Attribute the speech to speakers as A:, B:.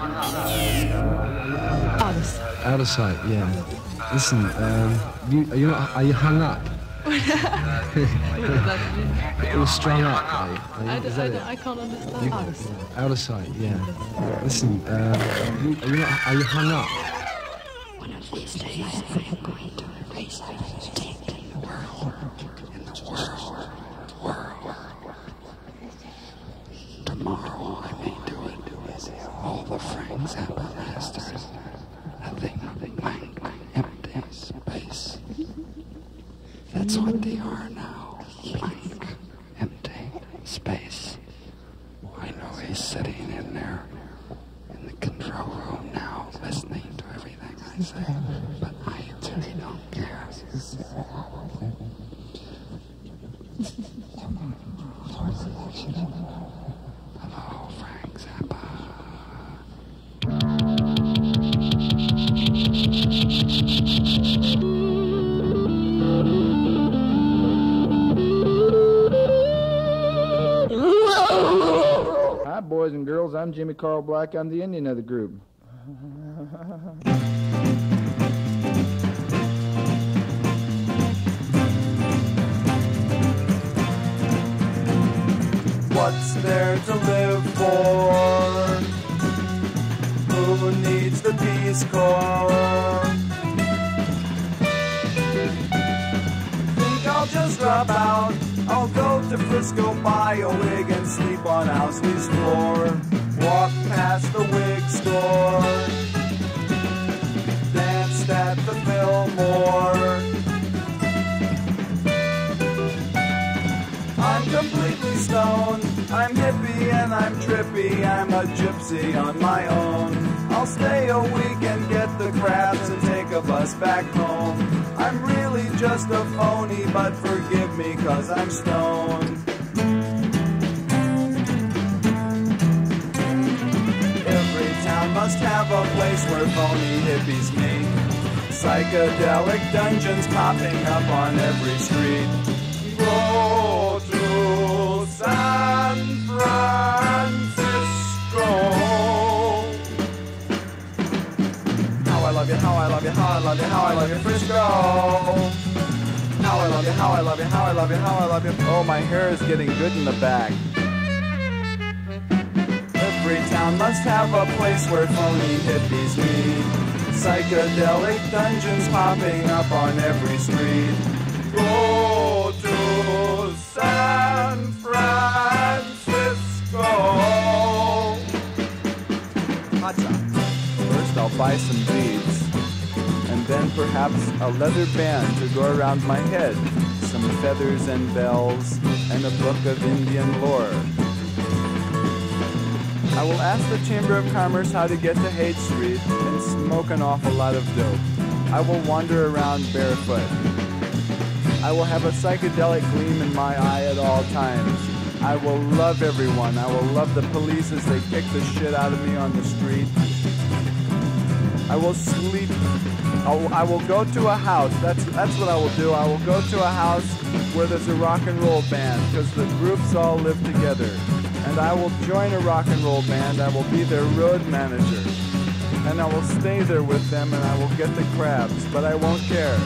A: Out of sight. Out of sight, yeah. Listen, um, you, are, you are you hung up? All strung up, are
B: I,
A: that
B: I, can't understand.
A: You, out of sight. Yeah. Listen, uh, you, are, you are you hung up?
C: One of these days, I am going to replace the world. Frank Zappa masters. Nothing, blank, empty space. That's what they are now. Blank, empty space. I know he's sitting in there in the control room now, listening to everything I say, but I really don't care.
D: Boys and girls. I'm Jimmy Carl Black. I'm the Indian of the group.
E: What's there to live for? Who needs the Peace Corps? Just drop out. I'll go to Frisco, buy a wig, and sleep on Owsley's floor. Walk past the wig store. Danced at the Fillmore. I'm completely stoned. I'm hippie and I'm trippy. I'm a gypsy on my own. I'll stay a week and get the crabs and take a bus back home. I'm really just a phony, but forgive me cause I'm stoned. Every town must have a place where phony hippies meet. Psychedelic dungeons popping up on every street. How I love you, how I love you, how I love you, how I love you, Frisco. How I love you, how I love you, how I love you, how I love you.
D: Oh, my hair is getting good in the back.
E: Every town must have a place where phony hippies meet. Psychedelic dungeons popping up on every street. Go to San Francisco. Hotcha.
D: First, I'll buy some beads, then perhaps a leather band to go around my head, some feathers and bells, and a book of Indian lore. I will ask the Chamber of Commerce how to get to Haight Street and smoke an awful lot of dope. I will wander around barefoot. I will have a psychedelic gleam in my eye at all times. I will love everyone. I will love the police as they kick the shit out of me on the street. I will sleep. I will, I will go to a house. That's that's what I will do. I will go to a house where there's a rock and roll band because the groups all live together. And I will join a rock and roll band. I will be their road manager. And I will stay there with them and I will get the crabs, but I won't care.